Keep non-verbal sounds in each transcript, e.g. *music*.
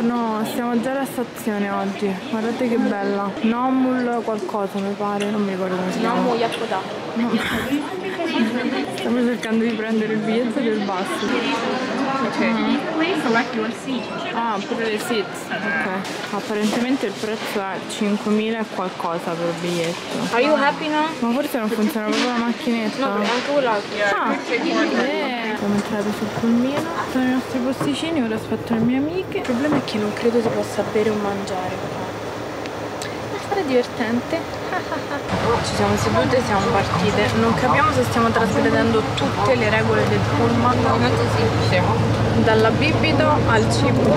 Buongiorno, siamo già alla stazione oggi. Guardate che bella. Nomul qualcosa mi pare, non mi ricordo come si chiama. Nomu Yakuda. *laughs* Stiamo cercando di prendere il biglietto del bus. Your seat. Ah, pure le seats. Ok. Apparentemente il prezzo è 5.000 e qualcosa per biglietto. Are you happy now? Ma forse non funziona proprio la macchinetta. No, anche quell'altro. Ah, eh. Siamo entrati sul pulmino, sono i nostri posticini, ora aspetto le mie amiche. Il problema è che non credo si possa bere o mangiare. Ma sarà divertente. *laughs* Ci siamo sedute e siamo partite. Non capiamo se stiamo trasgredendo tutte le regole del pullman. Dalla bibito al cibo. *laughs*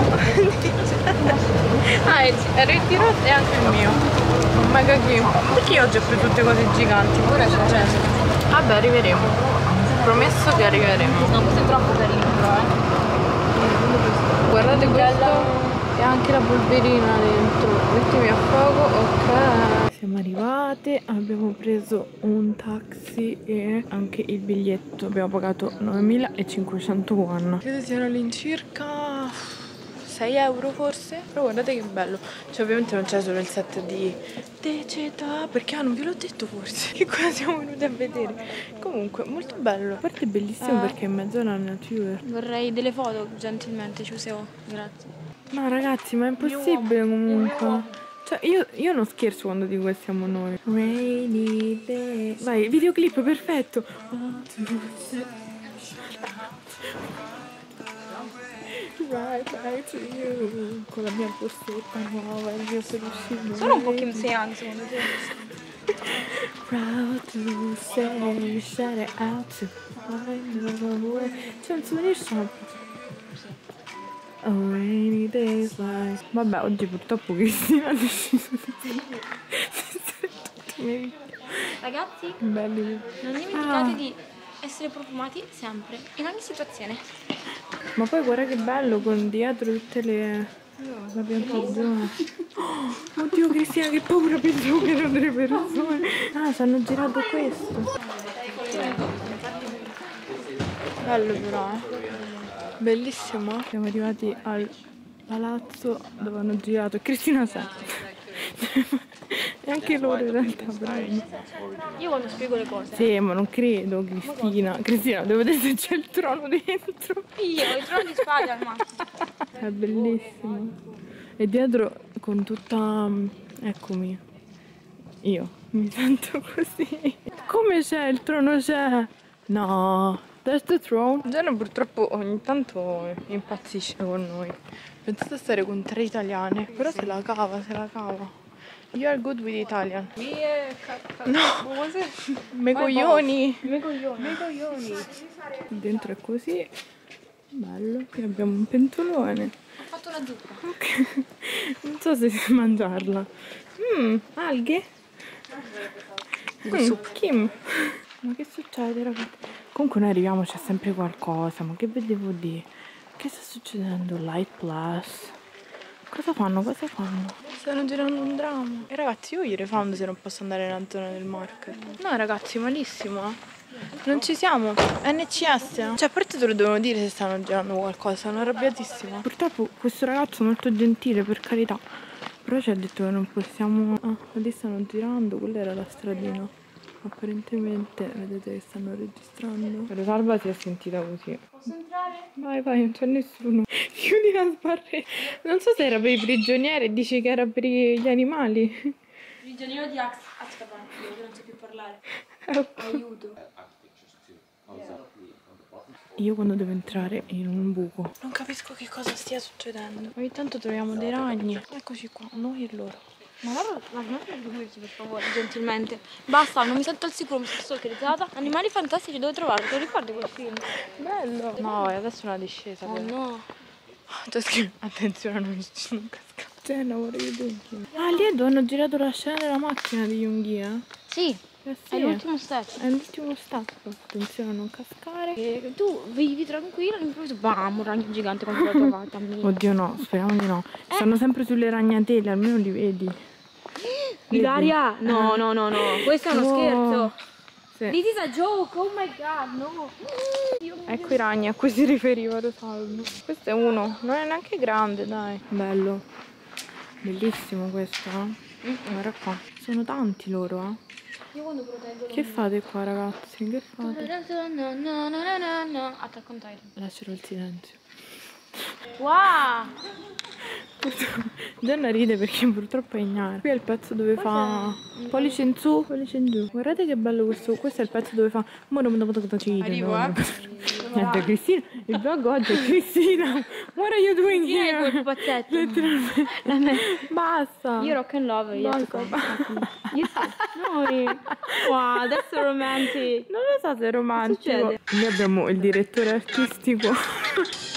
ah, e il ritiro è anche il mio. Un mega. Perché oggi ho preso tutte cose giganti? Ora è successo. Vabbè, arriveremo. Promesso che arriveremo. No, questo è troppo carino però, eh. Guardate questo e anche la polverina dentro. Mettimi a fuoco, ok. Siamo arrivate, abbiamo preso un taxi e anche il biglietto. Abbiamo pagato 9.500 won. Credo siano all'incirca 6 euro forse. Però guardate che bello. Cioè ovviamente non c'è solo il set di Deceta. Perché ah, non ve l'ho detto forse. *laughs* Che cosa siamo venuti a vedere. Comunque, molto bello. A parte è bellissimo Eh. perché è in mezzo alla natura. Vorrei delle foto, gentilmente, ci usiamo. Grazie. No ragazzi, ma è impossibile comunque. Cioè, io, io non scherzo quando dico che siamo noi. Rainy day. Vai, videoclip perfetto. Right back to you. Con la mia borsetta nuova il mio peluscino. Sono un po' Kim Sean, secondo te. Proud to say, shout it out to find a way. Shop. A rainy days like... Vabbè, oggi purtroppo Cristina ha deciso di... tutti Ragazzi, belli. non dimenticate Ah. di essere profumati sempre, in ogni situazione. Ma poi guarda che bello con dietro tutte le... La piantagione. Oh, oddio Cristina, che paura pensavo che erano delle persone. Ah, ci hanno girato questo. Bello però, eh. Bellissimo. Siamo arrivati al palazzo dove hanno girato. Cristina sa. E anche loro in realtà, bravi. Io quando spiego le cose. Sì, ma non credo, Cristina. Cristina, devo vedere se c'è il trono dentro. Io, il trono di spade al massimo. *laughs* È bellissimo. E dietro con tutta... Eccomi. Io mi sento così. Come c'è? Il trono c'è? No. There's the throne. Gianna purtroppo ogni tanto impazzisce con noi. Pensate a stare con tre italiane. Però se la cava, se la cava. You are good with Italian. No. Me coglioni. Me coglioni. Me coglioni. Dentro è così. Bello. Qui abbiamo un pentolone. Ho fatto una zuppa. Ok. Non so se mangiarla. Mmm, alghe? Mm, Kim. Ma che succede, ragazzi? Comunque noi arriviamo, c'è sempre qualcosa. Ma che vedevo di? Che sta succedendo? Light Plus. Cosa fanno? Cosa fanno? Stanno girando un dramma. E ragazzi, io gli refund se non posso andare nella zona del market. No, ragazzi, malissimo. Non ci siamo. NCS. Cioè, a parte te lo devono dire se stanno girando qualcosa, sono arrabbiatissima. Purtroppo questo ragazzo è molto gentile, per carità. Però ci ha detto che non possiamo. Ah, lì stanno girando, quella era la stradina. Apparentemente, vedete che stanno registrando. La salva si è sentita così. Posso entrare? Vai, vai, non c'è nessuno. Chiudi la sbarre. Non so se era per i prigionieri, dici che era per gli animali. Prigioniero di Ax- Azkaban. Io che non so più parlare. Ecco. Aiuto. Io quando devo entrare in un buco non capisco che cosa stia succedendo. Ogni tanto troviamo dei ragni. Eccoci qua, noi e loro. Ma guarda, ma non seguirci per favore, gentilmente. Basta, non mi sento al sicuro, mi sento stalkerizzata. Animali fantastici, dove trovarli? Te lo ricordi quel film? Bello. No, adesso è una discesa. Oh quella. no. *laughs* Attenzione non non cascare. Jenna, vorrei vedere. Ah, lì è dove hanno girato la scena della macchina di Junghia? Sì, Eh sì. è l'ultimo step. È l'ultimo step. Attenzione a non cascare. E tu vivi tranquillo, all'improvviso, bam, un ragno gigante contro la tua *laughs* vata. Oddio no, speriamo di no. Stanno sempre sulle ragnatele, almeno li vedi. Ilaria? No, no, no, no, *laughs* questo è uno Wow. scherzo. Sì. This is a joke, oh my god, no. Ecco i ragni a cui si riferiva Rosalbo. Questo è uno, non è neanche grande, dai. Bello. Bellissimo questo, eh. Guarda qua. Sono tanti loro, eh. Io quando proteggo Che fate qua, ragazzi? Che fate? No, no, no, no, no, no. Attack on Titan. Lascerò il silenzio. Wow! *laughs* Gianna ride perché purtroppo è ignara. Qui è il pezzo dove fa pollice in su, pollice in giù. Guardate che bello questo. Questo è il pezzo dove fa. Arrivo, eh. *laughs* Niente, Cristina. Il vlog oggi è Cristina. What are you doing quel here? pupazzetto? Letteralmente. La me. Basta. Io rock and love, io *laughs* Noi. Wow, that's romantic. Non lo so se è romantico. Noi abbiamo il direttore artistico. *laughs*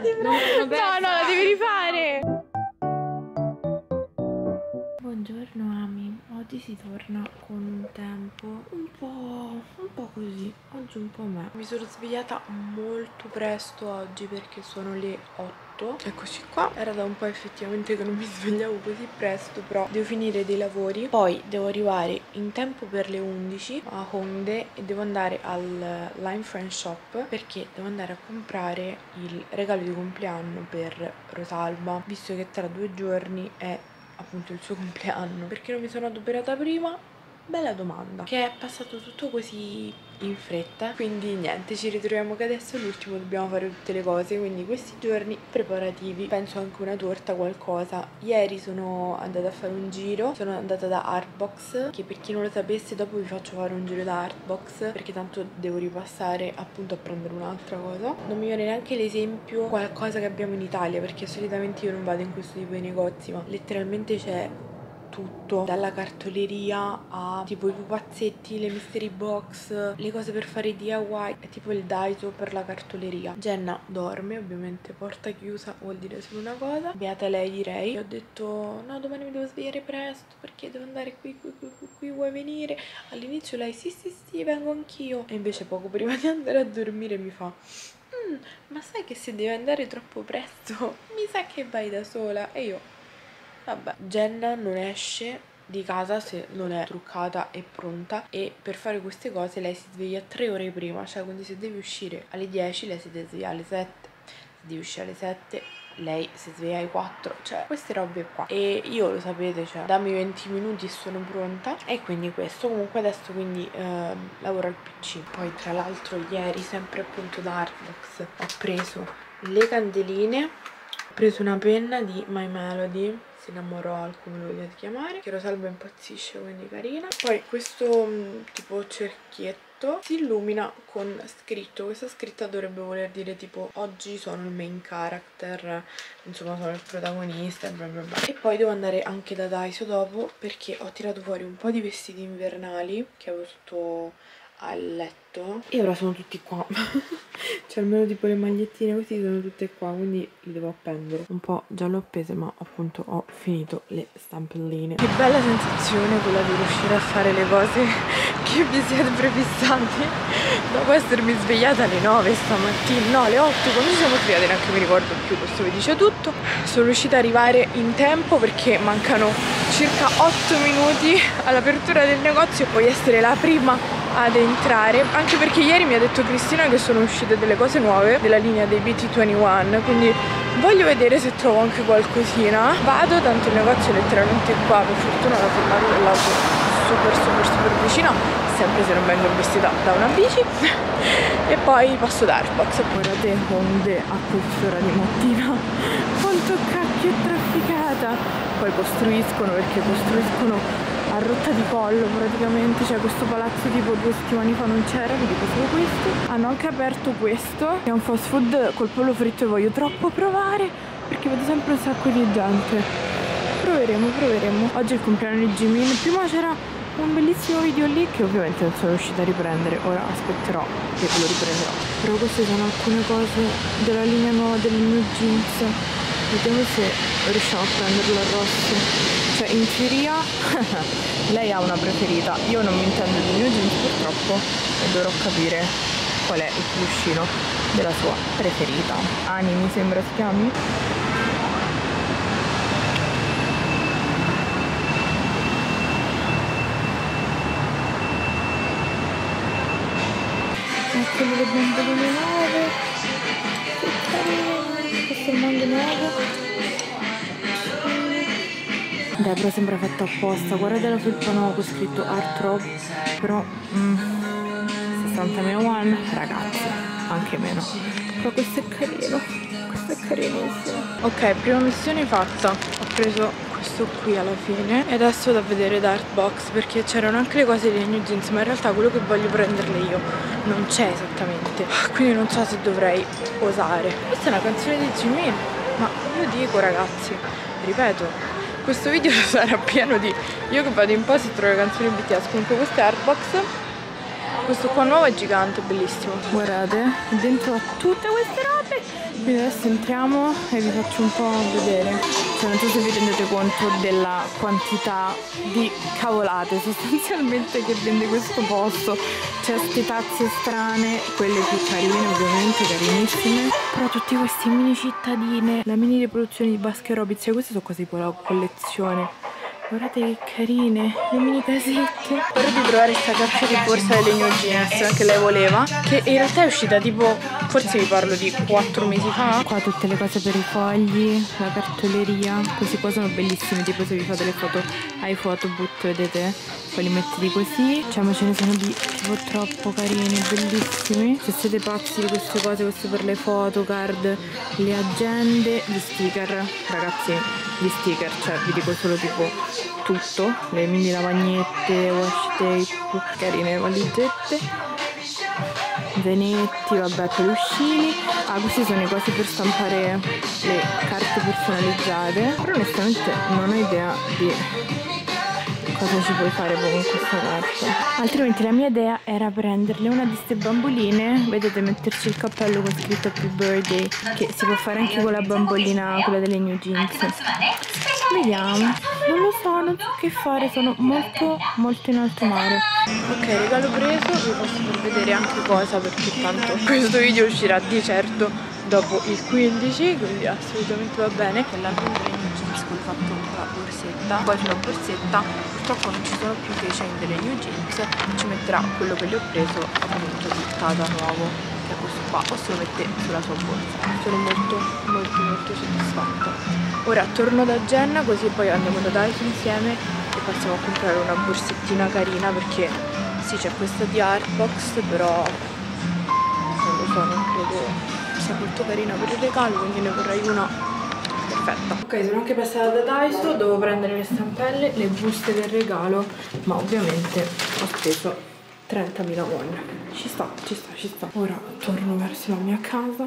Di No, no, No, no, la devi rifare. Si torna con un tempo un po', un po' così, oggi un po' me. Mi sono svegliata molto presto oggi perché sono le 8. Eccoci qua, era da un po' effettivamente che non mi *laughs* svegliavo così presto, però devo finire dei lavori. Poi devo arrivare in tempo per le 11 a Hongdae e devo andare al Line Friend Shop perché devo andare a comprare il regalo di compleanno per Rosalba, visto che tra due giorni è appunto il suo compleanno. Perché non mi sono adoperata prima? Bella domanda. Che è passato tutto così in fretta. Quindi niente, ci ritroviamo che adesso è l'ultimo, dobbiamo fare tutte le cose. Quindi questi giorni preparativi. Penso anche una torta, qualcosa. Ieri sono andata a fare un giro. Sono andata da Artbox. Che per chi non lo sapesse, dopo vi faccio fare un giro da Artbox. Perché tanto devo ripassare appunto a prendere un'altra cosa. Non mi viene neanche l'esempio qualcosa che abbiamo in Italia. Perché solitamente io non vado in questo tipo di negozi. Ma letteralmente c'è tutto dalla cartoleria a tipo i pupazzetti, le mystery box, le cose per fare DIY, è tipo il Daiso per la cartoleria. Jenna dorme, ovviamente porta chiusa vuol dire solo una cosa. Beata lei direi. E ho detto no, domani mi devo svegliare presto perché devo andare qui, qui, qui, qui, qui vuoi venire? All'inizio lei sì, sì, sì, vengo anch'io. E invece poco prima di andare a dormire mi fa "Mm, ma sai che se devi andare troppo presto, *laughs* mi sa che vai da sola. E io, Vabbè, Jenna non esce di casa se non è truccata e pronta e per fare queste cose lei si sveglia tre ore prima, cioè quindi se devi uscire alle 10 lei si deve svegliare alle 7, se devi uscire alle 7 lei si sveglia alle 4, cioè queste robe qua. E io lo sapete, cioè dammi 20 minuti e sono pronta. E quindi questo. Comunque adesso quindi ehm, lavoro al PC. Poi tra l'altro ieri sempre appunto da Artbox ho preso le candeline, ho preso una penna di My Melody si innamorò come lo vogliate chiamare che Rosalba impazzisce quindi carina. Poi questo mh, tipo cerchietto si illumina con scritto questa scritta dovrebbe voler dire tipo oggi sono il main character insomma sono il protagonista bla bla bla. E poi devo andare anche da Daiso dopo perché ho tirato fuori un po' di vestiti invernali che avevo sotto al letto? E ora sono tutti qua. *laughs* Cioè almeno tipo le magliettine così sono tutte qua quindi le devo appendere. Un po' già le ho appese ma appunto ho finito le stampelline. Che bella sensazione quella di riuscire a fare le cose *laughs* che vi siete prefissati dopo essermi svegliata alle 9 stamattina. No alle 8 quando ci siamo svegliate neanche mi ricordo più questo vi dice tutto. Sono riuscita ad arrivare in tempo perché mancano circa 8 minuti all'apertura del negozio e poi essere la prima ad entrare anche perché ieri mi ha detto Cristina che sono uscite delle cose nuove della linea dei BT21 quindi voglio vedere se trovo anche qualcosina. Vado tanto il negozio è letteralmente qua per fortuna la fermata dell'auto super super super vicina sempre se non vengo vestita da una bici. *laughs* E poi passo da Airbox guardate Honda a quest'ora di mattina. Quanto cacchio è trafficata poi costruiscono perché costruiscono a rotta di collo praticamente, cioè questo palazzo tipo due settimane fa non c'era, vi dico questo. Hanno anche aperto questo, che è un fast food col pollo fritto e voglio troppo provare perché vedo sempre un sacco di gente. Proveremo, proveremo. Oggi è il compleanno di Jimin, prima c'era un bellissimo video lì che ovviamente non sono riuscita a riprendere, ora aspetterò che lo riprenderò. Però queste sono alcune cose della linea nuova del New Jeans. Vediamo se riusciamo a prenderlo rosso. Cioè in teoria *laughs* lei ha una preferita, io non mi intendo di New Jeans purtroppo e dovrò capire qual è il peluscino della sua preferita. Ani mi sembra si chiami? Ecco le bamboline nuove. Che carine. Questo mango nuovo. Debra sembra fatto apposta, guardate la felpa nuova con scritto Art Rob, però mm, 60 meno one, ragazzi, anche meno. Però questo è carino, questo è carinissimo. Ok, prima missione fatta, ho preso questo qui alla fine. E adesso da vedere da Artbox perché c'erano anche le cose dei New Jeans ma in realtà quello che voglio prenderle io non c'è esattamente. Quindi non so se dovrei osare. Questa è una canzone di Jimin ma io dico ragazzi ripeto questo video *laughs* sarà pieno di io che vado in posto e trovo le canzoni BTS comunque questo è Artbox questo qua nuovo è gigante bellissimo. Guardate dentro a tutte queste robe quindi adesso entriamo e vi faccio un po' vedere. Cioè non so se vi rendete conto della quantità di cavolate sostanzialmente che vende questo posto. C'è queste tazze strane quelle più carine ovviamente carinissime. Però tutti questi mini cittadine la mini riproduzione di Basket Robbins cioè queste sono cose tipo la collezione Guardate che carine, le mini casette. Spero di trovare questa cazzo di borsa delle New Jeans che lei voleva. Che in realtà è uscita tipo, forse vi parlo di 4 mesi fa. Qua tutte le cose per i fogli, la cartoleria. Questi qua sono bellissimi, tipo se vi fate le foto ai photoboot, vedete? Poi li mettete così. Cioè, ma ce ne sono di tipo troppo carini, bellissimi. Se siete pazzi di queste cose, queste per le foto, le agende, gli sticker. Ragazzi, gli sticker, cioè vi dico solo tipo tutto, le mini lavagnette, wash tape, carine valigette, zenetti, vabbè, peluscini. Ah, queste sono le cose per stampare le carte personalizzate. Però onestamente non ho idea di cosa ci puoi fare con questa carta. Altrimenti la mia idea era prenderle una di queste bamboline, vedete metterci il cappello con scritto Happy Birthday, che si può fare anche con la bambolina, quella delle New Jeans. Vediamo. Non lo so, non so che fare, sono molto molto in alto mare. Ok, regalo preso, vi posso far vedere anche cosa perché tanto questo video uscirà di certo dopo il 15, quindi assolutamente va bene. Ho fatto la borsetta, poi sulla borsetta purtroppo non ci sono più i chain delle New Jeans, ci metterà quello che le ho preso appunto di Tata nuovo, che è questo qua, o se lo mette sulla sua borsa. Sono molto molto molto soddisfatta. Ora torno da Jenna così poi andiamo da Daiso insieme e passiamo a comprare una borsettina carina perché sì c'è questa di Artbox però non lo so, non credo sia molto carina per il regalo quindi ne vorrei una perfetta ok sono anche passata da Daiso devo prendere le stampelle le buste del regalo ma ovviamente ho speso 30.000 won. Ci sta ci sta ci sta. Ora torno verso la mia casa.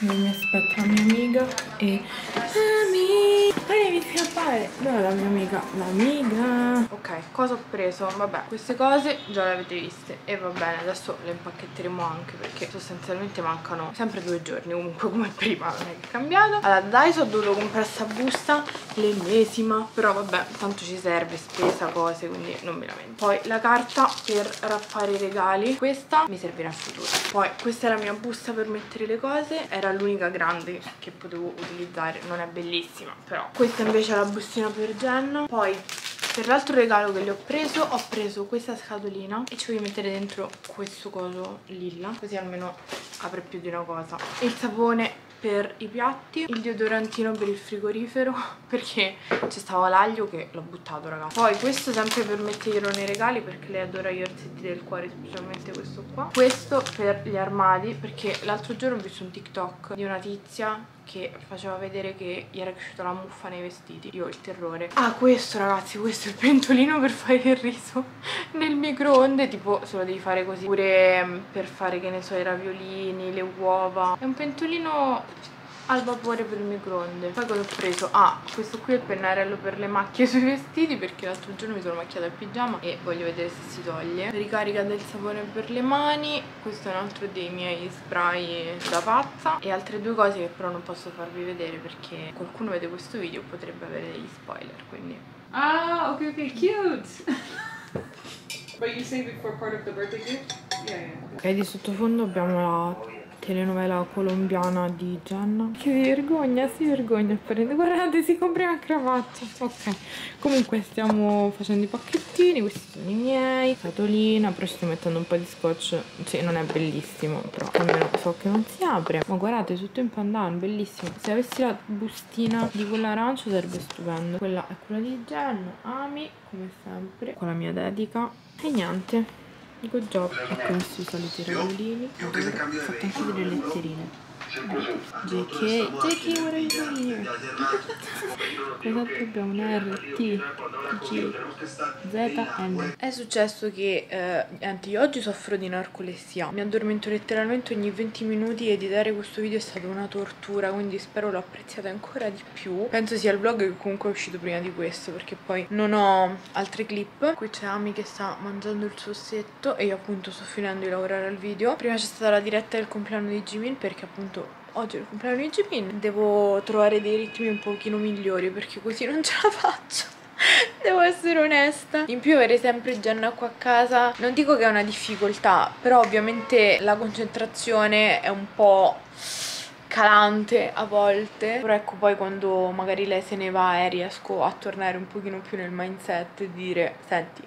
Mi aspetta la mia amica e amica ma devi scappare è la mia amica l'amica ok cosa ho preso? Vabbè queste cose già le avete viste. E va bene adesso le impacchetteremo anche perché sostanzialmente mancano sempre due giorni comunque come prima non è cambiato. Allora Daiso ho dovuto comprare sta busta l'ennesima. Però vabbè tanto ci serve spesa cose quindi non mi lamento poi la carta per rappare i regali. Questa mi servirà in futuro. Poi questa è la mia busta per mettere le cose. Era l'unica grande che potevo utilizzare. Non è bellissima però questa invece è la bustina per Jenna. Poi per l'altro regalo che le ho preso ho preso questa scatolina e ci voglio mettere dentro questo coso lilla così almeno apre più di una cosa. Il sapone per i piatti il deodorantino per il frigorifero *laughs* perché c'è stava l'aglio che l'ho buttato ragazzi poi questo sempre per metterlo nei regali perché lei adora gli orsetti del cuore specialmente questo qua. Questo per gli armadi perché l'altro giorno ho visto un tiktok di una tizia che faceva vedere che gli era cresciuta la muffa nei vestiti io ho il terrore. Ah questo ragazzi questo è il pentolino per fare il riso *laughs* nel microonde tipo se lo devi fare così pure mm, per fare che ne so i raviolini le uova. È un pentolino al vapore per il microonde. Poi cosa ho preso? ah questo qui è il pennarello per le macchie *laughs* sui vestiti perché l'altro giorno mi sono macchiata il pigiama e voglio vedere se si toglie. Ricarica del sapone per le mani questo è un altro dei miei spray da pazza. E altre due cose che però non posso farvi vedere perché qualcuno vede questo video potrebbe avere degli spoiler quindi. Ah ok ok cute! But you save it for part of the birthday gift? Ok, di sottofondo abbiamo la telenovela colombiana di Gianna. Che vergogna, si vergogna. Guardate, si compra una cravatta. Ok. Comunque stiamo facendo i pacchettini, questi sono i miei. Scatolina, però ci sto mettendo un po' di scotch. Sì, non è bellissimo, però almeno so che non si apre. Ma guardate, tutto in pandan, bellissimo. Se avessi la bustina di quell'arancio sarebbe stupendo. Quella è quella di Gianna, Ami, come sempre. Con la mia dedica. E niente. Good job. E questi soliti raviolini. Ho fatto anche delle letterine. JK, JK, what are you doing here? Cos'altro abbiamo? Un R, T, G, Z, N. È successo che, eh, niente, oggi soffro di narcolessia. Mi addormento letteralmente ogni 20 minuti e editare questo video è stata una tortura, quindi spero lo apprezziate ancora di più. Penso sia il vlog che comunque è uscito prima di questo, perché poi non ho altre clip. Qui c'è Ami che sta mangiando il suo ossetto e io appunto sto finendo di lavorare al video. Prima c'è stata la diretta del compleanno di Jimin perché appunto oggi è il compleanno di Jimin devo trovare dei ritmi un pochino migliori perché così non ce la faccio *laughs* Devo essere onesta. In più avere sempre Gianna qua a casa, non dico che è una difficoltà, però ovviamente la concentrazione è un po' calante a volte però ecco poi quando magari lei se ne va e riesco a tornare un pochino più nel mindset e dire senti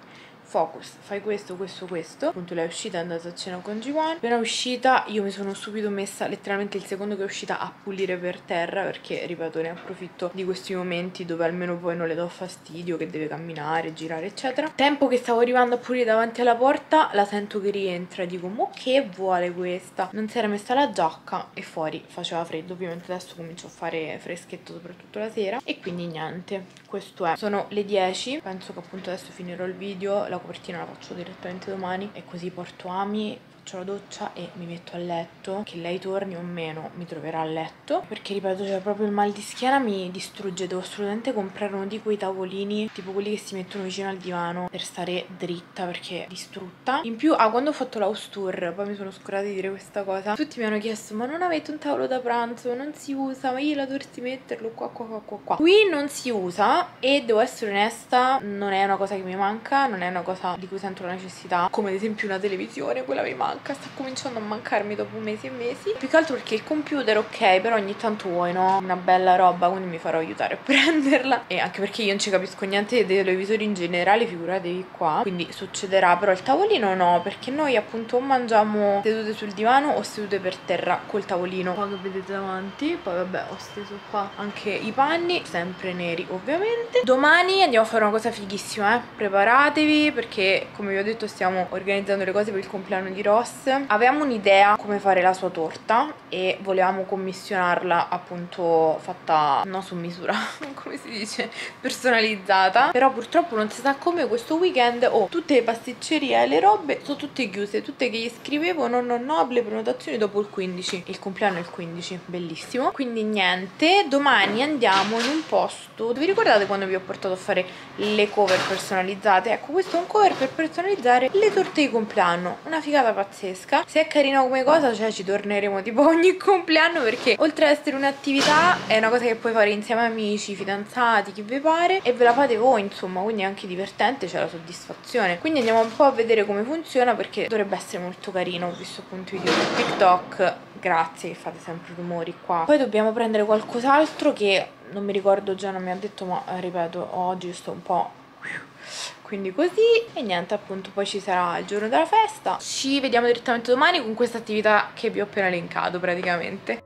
focus, fai questo, questo, questo. Appunto lei è uscita, è andata a cena con G1. Appena uscita io mi sono subito messa letteralmente il secondo che è uscita a pulire per terra perché, ripeto, ne approfitto di questi momenti dove almeno poi non le do fastidio, che deve camminare, girare, eccetera. Tempo che stavo arrivando a pulire davanti alla porta, la sento che rientra, dico, mo che vuole questa? Non si era messa la giacca e fuori faceva freddo, ovviamente adesso comincio a fare freschetto soprattutto la sera e quindi niente, questo è. Sono le 10, penso che appunto adesso finirò il video, la copertina la faccio direttamente domani e così porto Ami faccio la doccia e mi metto a letto. Che lei torni o meno mi troverà a letto. Perché ripeto cioè proprio il mal di schiena mi distrugge. Devo assolutamente comprare uno di quei tavolini tipo quelli che si mettono vicino al divano per stare dritta perché è distrutta. In più ah quando ho fatto l'house tour poi mi sono scordata di dire questa cosa tutti mi hanno chiesto ma non avete un tavolo da pranzo? Non si usa? Ma io la dovresti metterlo qua qua qua qua qua. Qui non si usa e devo essere onesta non è una cosa che mi manca non è una cosa di cui sento la necessità come ad esempio una televisione quella mi manca manca, sta cominciando a mancarmi dopo mesi e mesi. Più che altro perché il computer, ok, però ogni tanto vuoi, no? Una bella roba, quindi mi farò aiutare a *laughs* prenderla. E anche perché io non ci capisco niente dei televisori in generale, figuratevi qua. Quindi succederà, però il tavolino no, perché noi appunto o mangiamo sedute sul divano o sedute per terra col tavolino. Qua che vedete davanti, poi vabbè ho steso qua anche i panni, sempre neri ovviamente. Domani andiamo a fare una cosa fighissima, eh. Preparatevi perché come vi ho detto stiamo organizzando le cose per il compleanno di Ross Ross avevamo un'idea come fare la sua torta e volevamo commissionarla appunto fatta non su misura *laughs* come si dice personalizzata. Però purtroppo non si sa come questo weekend oh tutte le pasticcerie e le robe sono tutte chiuse. Tutte che gli scrivevo no no no le prenotazioni dopo il 15 il compleanno è il 15 bellissimo. Quindi niente. Domani andiamo in un posto. Vi ricordate quando vi ho portato a fare le cover personalizzate? Ecco questo è un cover per personalizzare le torte di compleanno. Una figata pazzesca pazzesca. Se è carina come cosa cioè ci torneremo tipo *laughs* ogni compleanno perché oltre ad essere un'attività è una cosa che puoi fare insieme a amici, fidanzati, chi vi pare e ve la fate voi insomma quindi è anche divertente c'è la soddisfazione. Quindi andiamo un po' a vedere come funziona perché dovrebbe essere molto carino ho visto appunto video su TikTok. Grazie che fate sempre rumori qua. Poi dobbiamo prendere qualcos'altro che non mi ricordo già non mi ha detto ma ripeto oggi sto un po' quindi così e niente appunto poi ci sarà il giorno della festa. Ci vediamo direttamente domani con questa attività che vi ho appena elencato praticamente.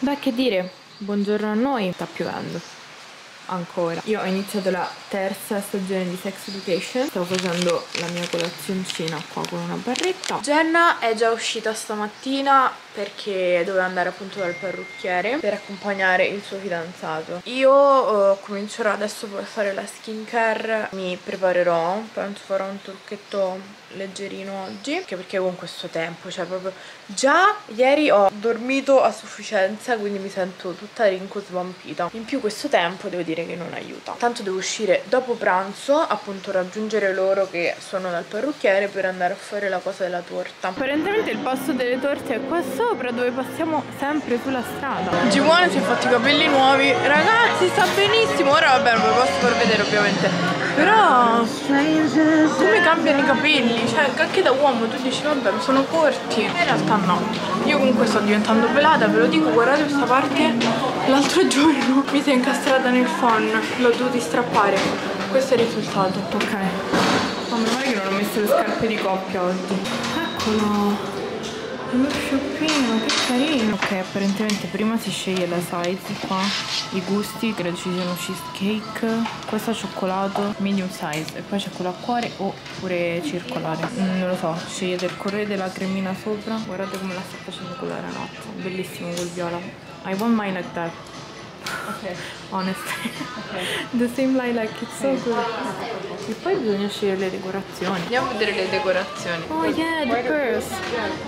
Beh che dire buongiorno a noi sta piovendo. Ancora. Io ho iniziato la terza stagione di Sex Education. Stavo facendo la mia colazioncina qua con una barretta. Jenna è già uscita stamattina perché doveva andare appunto dal parrucchiere per accompagnare il suo fidanzato. Io uh, comincerò adesso per fare la skincare mi preparerò penso farò un trucchetto leggerino oggi anche perché con questo tempo cioè proprio già ieri ho dormito a sufficienza quindi mi sento tutta rincosvampita in più questo tempo devo dire che non aiuta. Tanto devo uscire dopo pranzo appunto raggiungere loro che sono dal parrucchiere per andare a fare la cosa della torta. Apparentemente il posto delle torte è qua sopra dove passiamo sempre sulla strada Gimone si è fatto i capelli nuovi ragazzi sta benissimo ora vabbè non ve lo posso far vedere ovviamente Però come cambiano i capelli? Cioè, anche da uomo tu dici vabbè sono corti. In realtà no. Io comunque sto diventando pelata, ve lo dico, guardate questa parte. L'altro giorno *laughs* mi si è incastrata nel phon, l'ho dovuto strappare. Questo è il risultato. Ok. Ma meno male che non ho messo le scarpe di coppia oggi. Eccolo. Lo scioppino, che carino. Ok, apparentemente prima si sceglie la size qua. I gusti, credo ci siano cheesecake, questo cioccolato, medium size. E poi c'è quello a cuore oppure circolare. Mm, non lo so, scegliete il colore della cremina sopra. Guardate come la sto facendo con la ranocchia. Bellissimo quel viola. I want mine like that. Okay. Honestly. Okay. *laughs* The same lilac, it's so good. E poi bisogna scegliere le decorazioni. Andiamo a vedere le decorazioni. Oh yeah, the purse.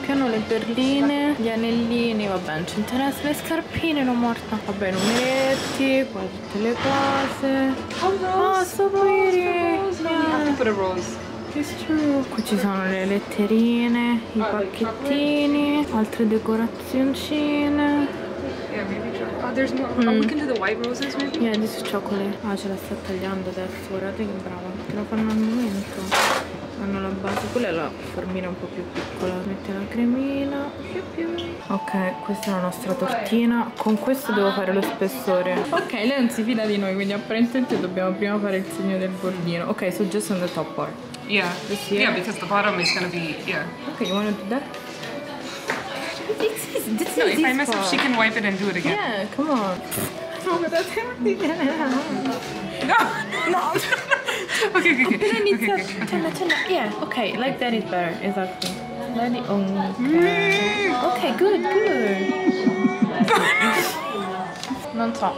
Qui hanno le perline, gli anellini, vabbè, non ci interessa. Le scarpine l'ho morta. Vabbè, i numeretti, qua tutte le cose. Oh, so pretty. Yeah. Put a rose. It's true. Qui ci sono le letterine, i pacchettini, altre decorazioncine. Oh, there's more. Oh, we can do the white roses, maybe. Yeah, this is chocolate. Ah, ce la sta tagliando adesso, guardate che brava. Te la fanno al momento. Hanno la base, quella è la formina un po' più piccola. Mette la cremina. Più più. Ok, questa è la nostra tortina. Con questo devo fare lo spessore. Ok, lei non si fida di noi, quindi apparentemente dobbiamo prima fare il segno del bordino. Ok, so just on the top part. Yeah. This here? Yeah, because the bottom is gonna be yeah. Ok, you wanna do that? Is, this No, if I mess up, she can wipe it and do it again. Yeah, come on. No, guardate, *laughs* No. No. *laughs* okay, okay, okay. Appena okay, inizia... okay, okay. Accenna, accenna. Yeah, ok, like that is better, esatto. Vedi? Ok. Ok, good, good. *laughs* Non so,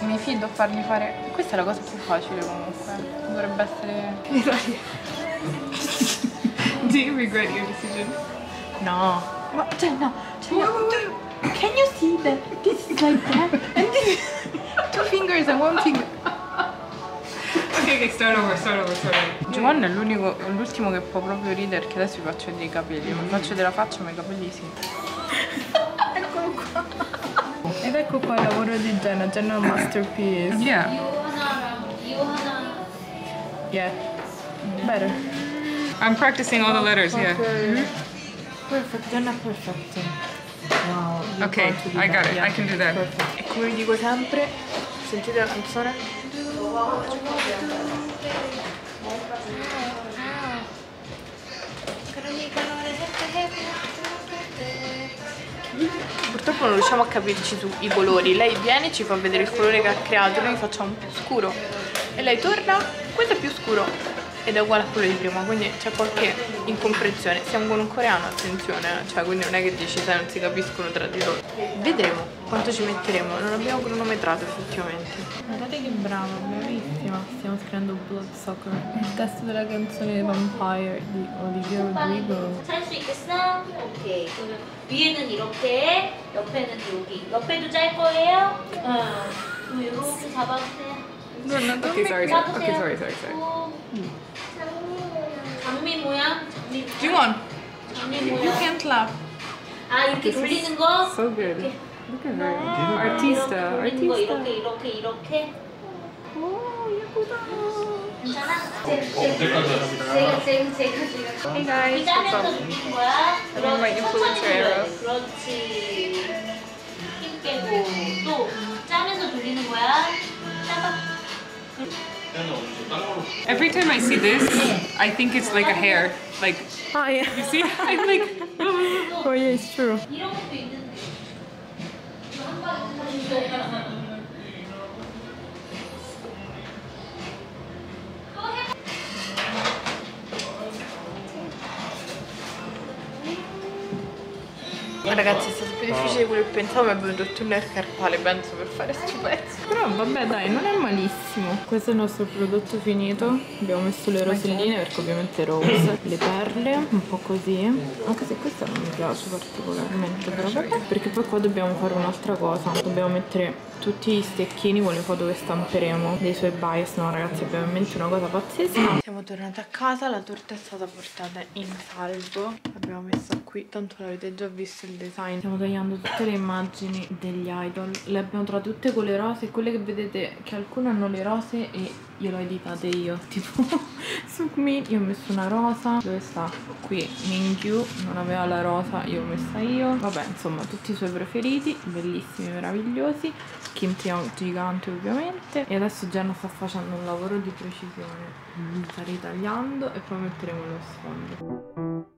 mi fido a fargli fare... Questa è la cosa più facile comunque. Dovrebbe essere... Do you regret your decision? No. Ma, cioè, no. Cioè, no. Can you see that this is like that? And this *laughs* two fingers and one finger. Okay, okay, start over, start over, start over. Giovanni è l'unico, è l'ultimo che può proprio ridere perché adesso vi faccio vedere i capelli. Mi faccio della faccia ma i capelli sì. *laughs* Eccolo qua. Ed ecco qua il lavoro di Jenna, Jenna Masterpiece. Yeah. Yeah. Better. I'm practicing all the letters, yeah. Mm-hmm. Perfect, Jenna perfect. Wow. do I got it. I can do that. Perfect. E come vi dico sempre, sentite la canzone? Purtroppo non riusciamo a capirci sui colori. Lei viene, ci fa vedere il colore che ha creato, noi facciamo più scuro. E lei torna, questo è più scuro Ed è uguale a quello di prima, quindi c'è qualche incomprensione. Siamo con un coreano, attenzione, eh, cioè quindi non è che dici sai non si capiscono tra di loro. Vedremo quanto ci metteremo, non abbiamo cronometrato effettivamente. Guardate che brava, bravissima. Stiamo scrivendo Bloodsucker. Il testo della canzone Vampire di Olivia Rodrigo. 찰 수 있겠어? 오케이. 그러면 위에는 이렇게, 옆에는 여기. 옆에도 짤 거예요? 어. 그럼 이렇게 잡아주세요. Okay, sorry, sorry. Okay, sorry, sorry, sorry. 오. 장미 모양? 장미 모양? Jimon, 장미 you 모양. can't laugh. 아, 이렇게 돌리는 거? So good. 이렇게. Look at her. Artista, 돌리는 거 artista. 이렇게, 이렇게, 이렇게. 오, 예쁘다. 괜찮아? 제가, 제가, 제가, 제가. Hey guys, what's 짜면서 up? 돌리는 거야. Influencer 천천히 era. 돌려야 돼. 그렇지. 힘 빼고 또 짜면서 돌리는 거야. 짜봐. Every time I see this, I think it's like a hair. Like, oh, yeah. you see? *laughs* I'm like... oh yeah, it's true. Ragazzi, più difficile di quello che pensavo, mi è venuto il tunnel carpale, penso, per fare sto pezzo. Però vabbè, dai, non è malissimo. Questo è il nostro prodotto finito. Abbiamo messo le roselline, perché ovviamente rose, le perle, un po' così. Anche se questa non mi piace particolarmente, però vabbè. Perché poi qua dobbiamo fare un'altra cosa. Dobbiamo mettere tutti gli stecchini con le foto che stamperemo dei suoi bias. No, ragazzi, abbiamo in mente una cosa pazzesca. Siamo tornate a casa, la torta è stata portata in salvo. L'abbiamo messa qui, tanto l'avete già visto il design. Stiamo tagliando tutte le immagini degli idol. Le abbiamo trovate tutte con le rose. Quelle che vedete che alcune hanno le rose e glielo editate io. *laughs* Tipo su Min io ho messo una rosa. Dove sta? Qui Mingyu non aveva la rosa, io l'ho messa io. Vabbè, insomma, tutti i suoi preferiti. Bellissimi, meravigliosi. Kim Taeyong gigante ovviamente. E adesso Jenna sta facendo un lavoro di precisione. Mi sta ritagliando e poi metteremo lo sfondo.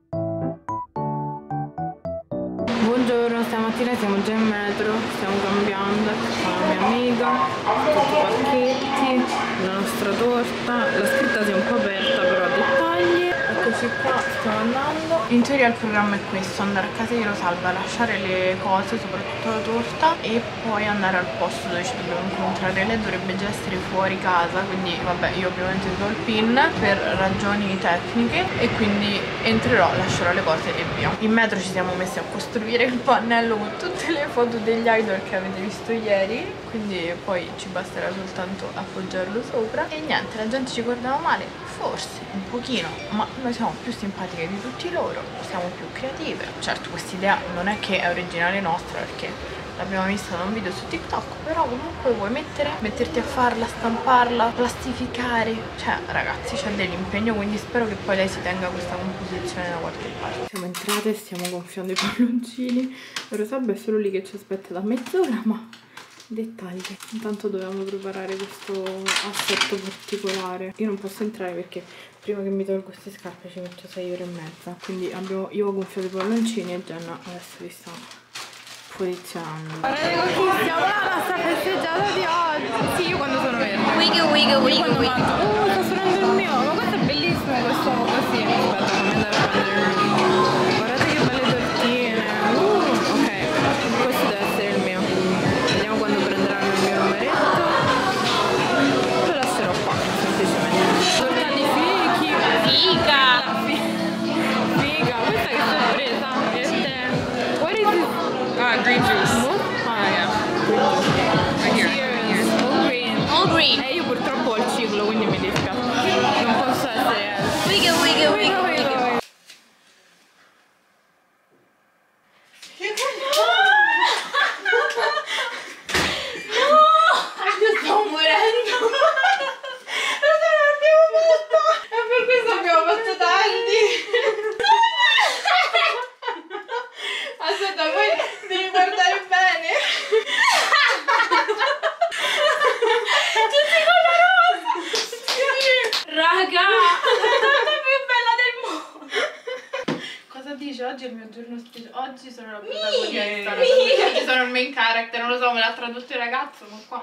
Buongiorno, stamattina siamo già in metro, stiamo cambiando con la mia amica, tutti i pacchetti, la nostra torta, la scritta si è un po' aperta però a dettagli. Eccoci qua, stiamo andando. In teoria il programma è questo, andare a casa di Rosalba, lasciare le cose, soprattutto la torta, e poi andare al posto dove ci dobbiamo incontrare. Lei dovrebbe già essere fuori casa, quindi vabbè, io ovviamente do il pin per ragioni tecniche e quindi entrerò, lascerò le cose e via. In metro ci siamo messi a costruire il pannello con tutte le foto degli idol che avete visto ieri, quindi poi ci basterà soltanto appoggiarlo sopra. E niente, la gente ci guardava male, forse un pochino, ma noi siamo più simpatiche di tutti loro, siamo più creative. Certo, quest'idea non è che è originale nostra perché l'abbiamo vista da un video su TikTok, però comunque vuoi mettere, metterti a farla, stamparla, plastificare, cioè ragazzi c'è dell'impegno, quindi spero che poi lei si tenga questa composizione da qualche parte. Siamo entrate stiamo gonfiando i palloncini, Rosalba è solo lì che ci aspetta da mezz'ora, ma dettagli. Intanto dobbiamo preparare questo assetto particolare. Io non posso entrare perché prima che mi tolgo queste scarpe ci metto 6 ore e mezza. Quindi abbiamo, io ho gonfiato i palloncini e Jenna adesso li sta posizionando. Guardate con chi siamo alla nostra festeggiata di oggi. Sì, io quando sono verde. Wiggle, wiggle, wiggle, wiggle. Uh, sta suonando il mio, ma questo è bellissimo questo così. Aspetta, fammi andare a prendere il mio. Main character, non lo so, me l'ha tradotto il ragazzo, ma qua.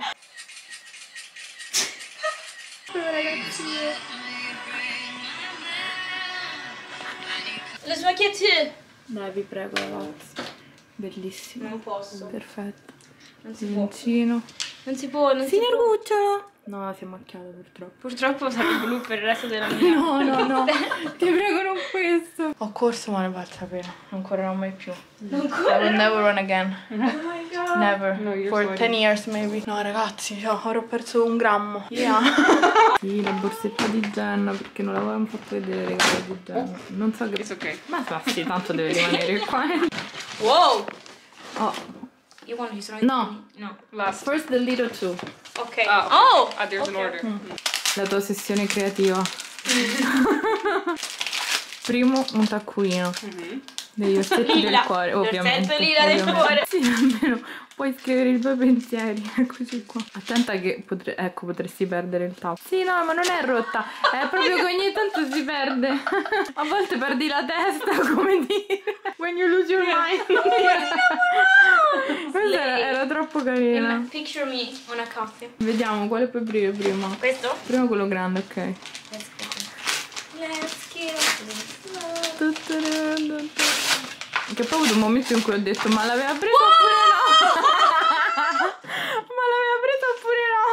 Le smacchiette. Dai, vi prego, ragazzi. Bellissimo. Non posso. Perfetto. Non si può. Non si può, non si Signor può. Cucciolo! No, si è macchiato purtroppo. Purtroppo sarà blu per il resto della *laughs* mia No, no, no. *laughs* Ti prego, non questo. Ho corso, ma ne valsa la pena. Non correrò mai più. Non correrò. I will never run again. Oh my god. Never. No, For sorry. 10 years, maybe. No, ragazzi, cioè, ora ho perso un grammo. Yeah. *laughs* sì, la borsetta di Jenna, perché non l'avevamo fatto vedere regalo di Jenna. Non so che... It's okay. Ma sa, sì, tanto deve rimanere qua. Wow. Oh, Io quando ci sono No. No. Last. first the little two. Ok. Ah, okay. Oh. Ah, there's an order. La tua sessione creativa. *laughs* Primo, un taccuino. Degli orsetti del cuore, L'orsetto ovviamente. lila del cuore. *laughs* Sì, almeno puoi scrivere i tuoi pensieri. *laughs* Eccoci qua. Attenta che potre- ecco, potresti perdere il tappo. Sì, no, ma non è rotta. È proprio che ogni tanto si perde. *laughs* A volte perdi la testa, *laughs* come dire. When you lose your mind. Questa era, era troppo carina. Picture me on a coffee. Vediamo quale puoi aprire prima. Questo? Prima quello grande, ok. Let's go. Let's kill Che poi ho avuto un momento in cui ho detto ma l'aveva preso no? Ma l'aveva preso oppure no?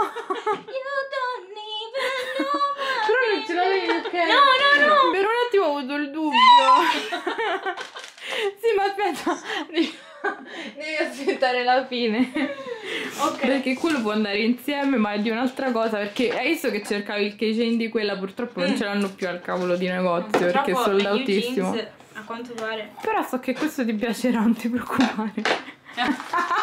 You don't even know Però non ce l'avevi, ok? No, no, no. Per un attimo ho avuto il dubbio. sì, ma aspetta. Devi, devi aspettare la fine. Ok. Perché quello può andare insieme, ma è di un'altra cosa. Perché hai visto che cercavi il keychain di quella, purtroppo non ce l'hanno più al cavolo di negozio perché sold le new outissimo. jeans A quanto pare. Però so che questo ti piacerà, non ti preoccupare. yeah *laughs*